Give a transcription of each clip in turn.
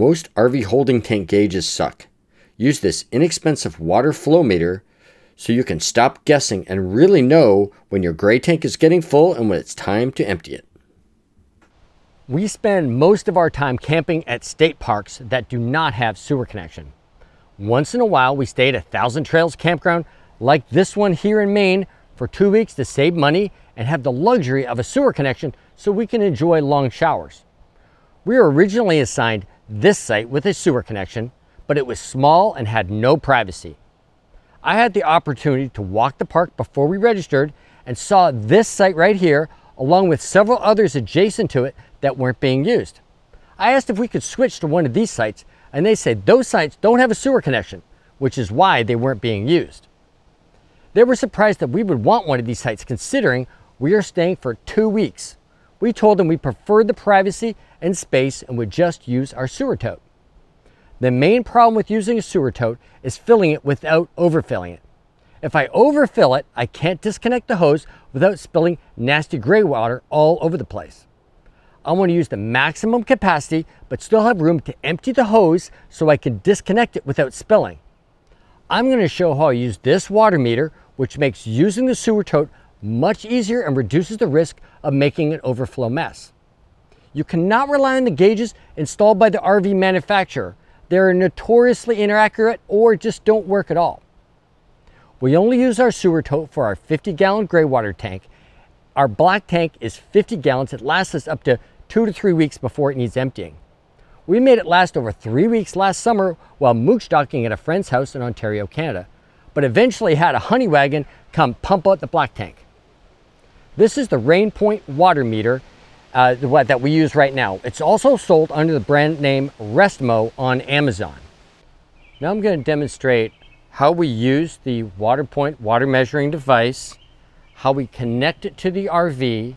Most RV holding tank gauges suck. Use this inexpensive water flow meter so you can stop guessing and really know when your gray tank is getting full and when it's time to empty it. We spend most of our time camping at state parks that do not have sewer connection. Once in a while, we stay at a Thousand Trails campground like this one here in Maine for two weeks to save money and have the luxury of a sewer connection so we can enjoy long showers. We were originally assigned this site with a sewer connection, but it was small and had no privacy. I had the opportunity to walk the park before we registered and saw this site right here along with several others adjacent to it that weren't being used. I asked if we could switch to one of these sites and they said those sites don't have a sewer connection, which is why they weren't being used. They were surprised that we would want one of these sites considering we are staying for two weeks. We told them we preferred the privacy and space and would just use our sewer tote. The main problem with using a sewer tote is filling it without overfilling it. If I overfill it, I can't disconnect the hose without spilling nasty gray water all over the place. I want to use the maximum capacity, but still have room to empty the hose so I can disconnect it without spilling. I'm going to show how I use this water meter, which makes using the sewer tote much easier and reduces the risk of making an overflow mess. You cannot rely on the gauges installed by the RV manufacturer. They're notoriously inaccurate or just don't work at all. We only use our sewer tote for our 50 gallon gray water tank. Our black tank is 50 gallons. It lasts us up to two to three weeks before it needs emptying. We made it last over three weeks last summer while mooch docking at a friend's house in Ontario, Canada, but eventually had a honey wagon come pump out the black tank. This is the Rainpoint water meter uh, that we use right now. It's also sold under the brand name Restmo on Amazon. Now I'm going to demonstrate how we use the WaterPoint water measuring device, how we connect it to the RV,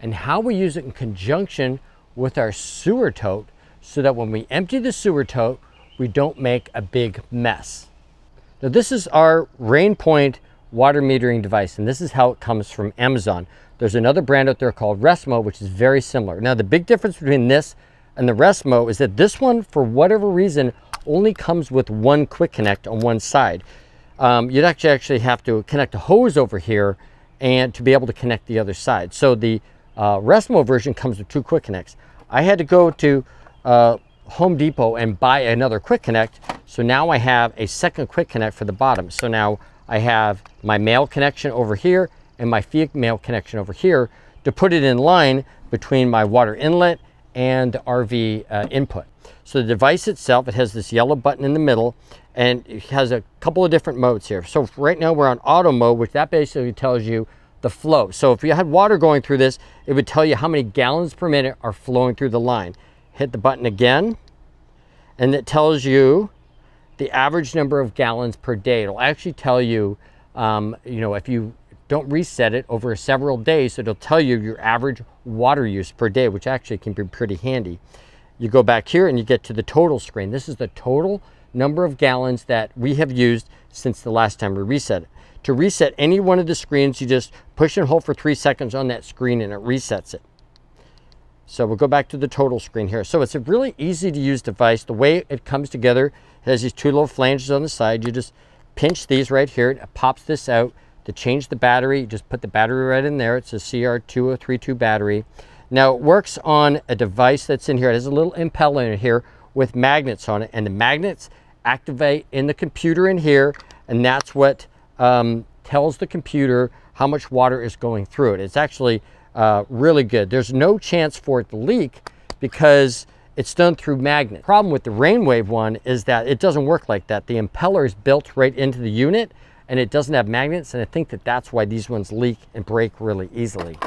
and how we use it in conjunction with our sewer tote so that when we empty the sewer tote, we don't make a big mess. Now this is our Rainpoint water metering device, and this is how it comes from Amazon. There's another brand out there called Restmo, which is very similar. Now, the big difference between this and the Restmo is that this one, for whatever reason, only comes with one quick connect on one side. Um, you'd actually actually have to connect a hose over here and to be able to connect the other side. So the uh, Restmo version comes with two quick connects. I had to go to uh, Home Depot and buy another quick connect. So now I have a second quick connect for the bottom. So now I have my male connection over here and my female connection over here to put it in line between my water inlet and RV uh, input. So the device itself, it has this yellow button in the middle and it has a couple of different modes here. So right now we're on auto mode, which that basically tells you the flow. So if you had water going through this, it would tell you how many gallons per minute are flowing through the line. Hit the button again, and it tells you the average number of gallons per day. It'll actually tell you, um, you know, if you don't reset it over several days. It'll tell you your average water use per day, which actually can be pretty handy. You go back here and you get to the total screen. This is the total number of gallons that we have used since the last time we reset it. To reset any one of the screens, you just push and hold for three seconds on that screen and it resets it. So we'll go back to the total screen here. So it's a really easy to use device. The way it comes together, it has these two little flanges on the side. You just pinch these right here. It pops this out. To change the battery, just put the battery right in there. It's a CR2032 battery. Now it works on a device that's in here. It has a little impeller in here with magnets on it and the magnets activate in the computer in here and that's what um, tells the computer how much water is going through it. It's actually uh, really good. There's no chance for it to leak because it's done through magnet. Problem with the Rainwave one is that it doesn't work like that. The impeller is built right into the unit and it doesn't have magnets. And I think that that's why these ones leak and break really easily.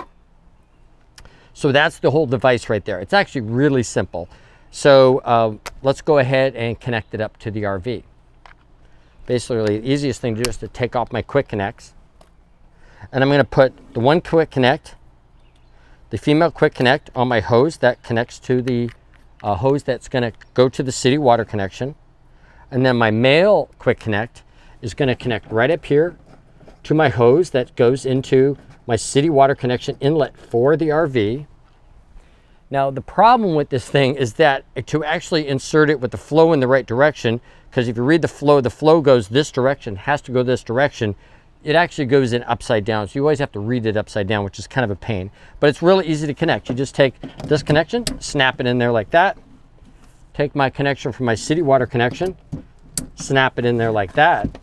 So that's the whole device right there. It's actually really simple. So uh, let's go ahead and connect it up to the RV. Basically, the easiest thing to do is to take off my quick connects. And I'm going to put the one quick connect, the female quick connect on my hose that connects to the uh, hose that's going to go to the city water connection. And then my male quick connect is going to connect right up here to my hose that goes into my city water connection inlet for the RV. Now the problem with this thing is that to actually insert it with the flow in the right direction, because if you read the flow, the flow goes this direction, has to go this direction, it actually goes in upside down. So you always have to read it upside down, which is kind of a pain. But it's really easy to connect. You just take this connection, snap it in there like that. Take my connection from my city water connection, snap it in there like that.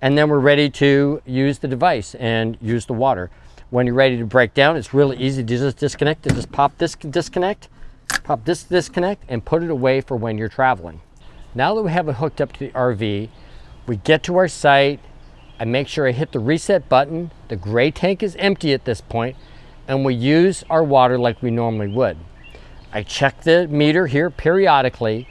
And then we're ready to use the device and use the water. When you're ready to break down, it's really easy to just disconnect. To just pop this disconnect, pop this disconnect, and put it away for when you're traveling. Now that we have it hooked up to the RV, we get to our site, I make sure I hit the reset button. The gray tank is empty at this point, and we use our water like we normally would. I check the meter here periodically,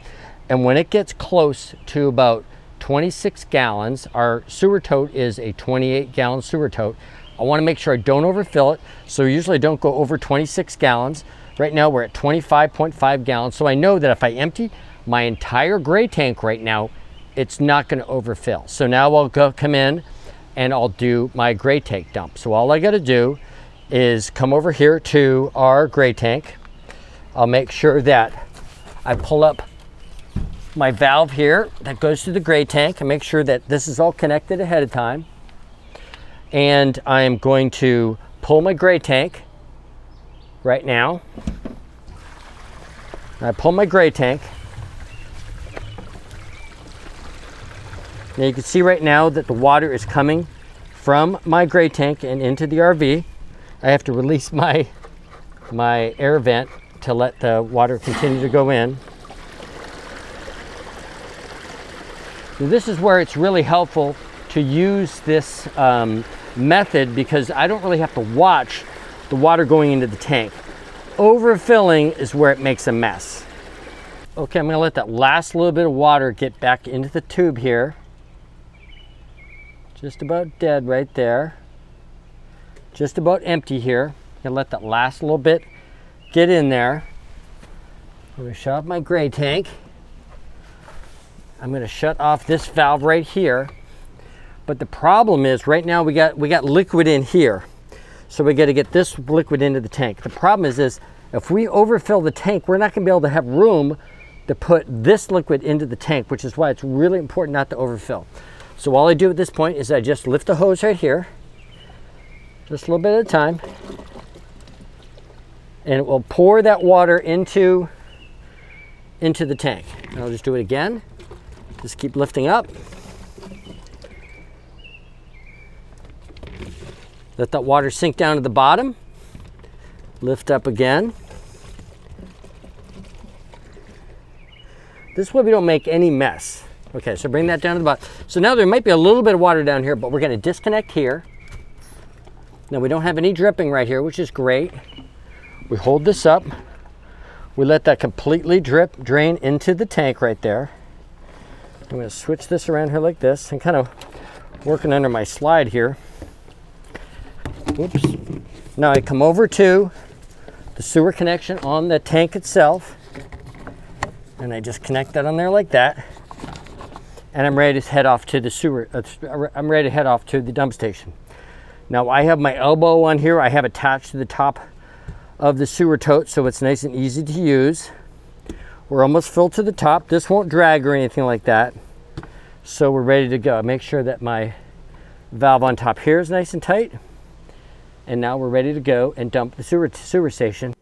and when it gets close to about 26 gallons, our sewer tote is a 28 gallon sewer tote. I wanna make sure I don't overfill it, so usually I don't go over 26 gallons. Right now we're at 25.5 gallons, so I know that if I empty my entire gray tank right now, it's not gonna overfill. So now I'll go come in and I'll do my gray tank dump. So all I gotta do is come over here to our gray tank. I'll make sure that I pull up my valve here that goes to the gray tank and make sure that this is all connected ahead of time. And I'm going to pull my gray tank right now. I pull my gray tank Now you can see right now that the water is coming from my gray tank and into the RV. I have to release my, my air vent to let the water continue to go in. So this is where it's really helpful to use this um, method because I don't really have to watch the water going into the tank. Overfilling is where it makes a mess. Okay, I'm gonna let that last little bit of water get back into the tube here just about dead right there. Just about empty here. Gonna let that last little bit get in there. I'm gonna shut off my gray tank. I'm gonna shut off this valve right here. But the problem is right now we got we got liquid in here. So we got to get this liquid into the tank. The problem is is if we overfill the tank, we're not gonna be able to have room to put this liquid into the tank, which is why it's really important not to overfill. So all I do at this point is I just lift the hose right here, just a little bit at a time, and it will pour that water into, into the tank. And I'll just do it again. Just keep lifting up. Let that water sink down to the bottom. Lift up again. This way we don't make any mess. Okay, so bring that down to the bottom. So now there might be a little bit of water down here, but we're gonna disconnect here. Now we don't have any dripping right here, which is great. We hold this up. We let that completely drip, drain into the tank right there. I'm gonna switch this around here like this and kind of working under my slide here. Whoops. Now I come over to the sewer connection on the tank itself and I just connect that on there like that and I'm ready to head off to the sewer. Uh, I'm ready to head off to the dump station. Now I have my elbow on here. I have attached to the top of the sewer tote so it's nice and easy to use. We're almost filled to the top. This won't drag or anything like that. So we're ready to go. Make sure that my valve on top here is nice and tight. And now we're ready to go and dump the sewer, to sewer station.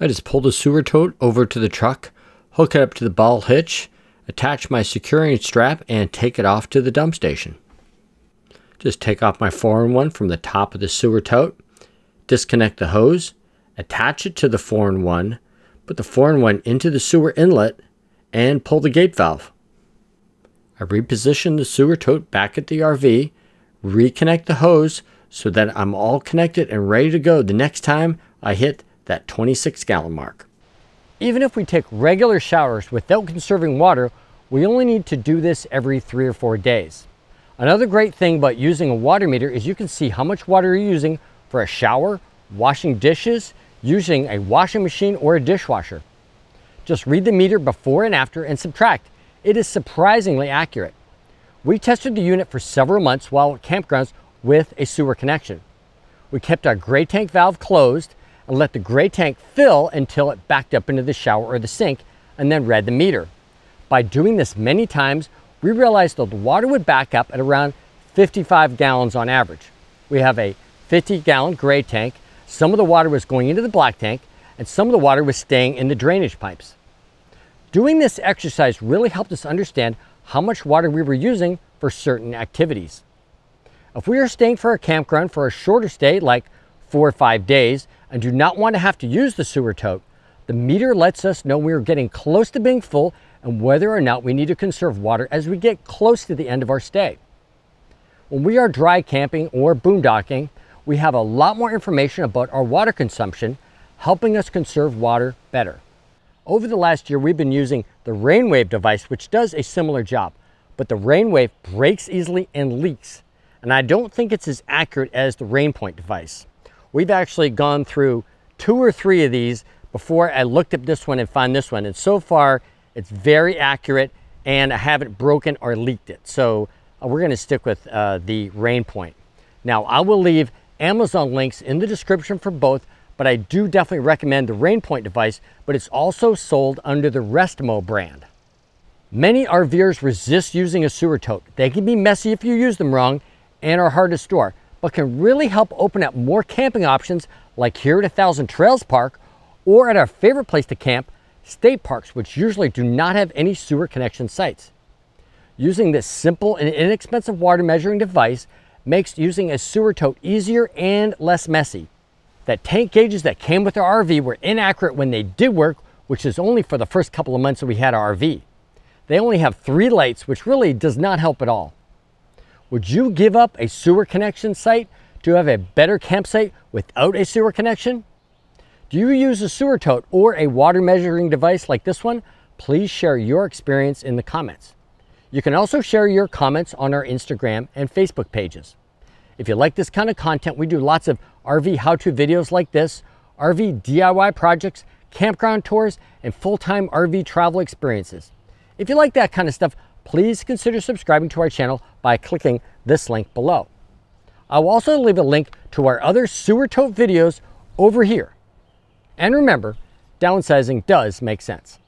I just pulled the sewer tote over to the truck, hook it up to the ball hitch, attach my securing strap, and take it off to the dump station. Just take off my 4-in-1 from the top of the sewer tote, disconnect the hose, attach it to the 4-in-1, put the 4-in-1 into the sewer inlet, and pull the gate valve. I reposition the sewer tote back at the RV, reconnect the hose so that I'm all connected and ready to go the next time I hit that 26 gallon mark. Even if we take regular showers without conserving water, we only need to do this every three or four days. Another great thing about using a water meter is you can see how much water you're using for a shower, washing dishes, using a washing machine or a dishwasher. Just read the meter before and after and subtract. It is surprisingly accurate. We tested the unit for several months while at campgrounds with a sewer connection. We kept our gray tank valve closed and let the gray tank fill until it backed up into the shower or the sink and then read the meter. By doing this many times, we realized that the water would back up at around 55 gallons on average. We have a 50 gallon gray tank. Some of the water was going into the black tank and some of the water was staying in the drainage pipes. Doing this exercise really helped us understand how much water we were using for certain activities. If we are staying for a campground for a shorter stay, like four or five days, and do not want to have to use the sewer tote, the meter lets us know we are getting close to being full and whether or not we need to conserve water as we get close to the end of our stay. When we are dry camping or boondocking, we have a lot more information about our water consumption, helping us conserve water better. Over the last year, we've been using the Rainwave device, which does a similar job, but the Rainwave breaks easily and leaks. And I don't think it's as accurate as the Rainpoint device. We've actually gone through two or three of these before I looked at this one and found this one. And so far, it's very accurate and I haven't broken or leaked it. So uh, we're gonna stick with uh, the Rainpoint. Now, I will leave Amazon links in the description for both, but I do definitely recommend the Rainpoint device, but it's also sold under the Restmo brand. Many RVers resist using a sewer tote. They can be messy if you use them wrong and are hard to store, but can really help open up more camping options like here at a Thousand Trails Park or at our favorite place to camp, state parks, which usually do not have any sewer connection sites. Using this simple and inexpensive water measuring device makes using a sewer tote easier and less messy. That tank gauges that came with our RV were inaccurate when they did work, which is only for the first couple of months that we had our RV. They only have three lights, which really does not help at all. Would you give up a sewer connection site to have a better campsite without a sewer connection? Do you use a sewer tote or a water measuring device like this one? Please share your experience in the comments. You can also share your comments on our Instagram and Facebook pages. If you like this kind of content, we do lots of RV how-to videos like this, RV DIY projects, campground tours, and full-time RV travel experiences. If you like that kind of stuff, please consider subscribing to our channel by clicking this link below. I will also leave a link to our other sewer tote videos over here. And remember, downsizing does make sense.